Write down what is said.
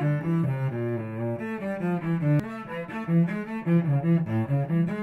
Thank you.